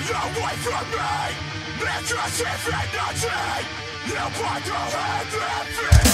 Stay away from me! Because if nothing. you want to have it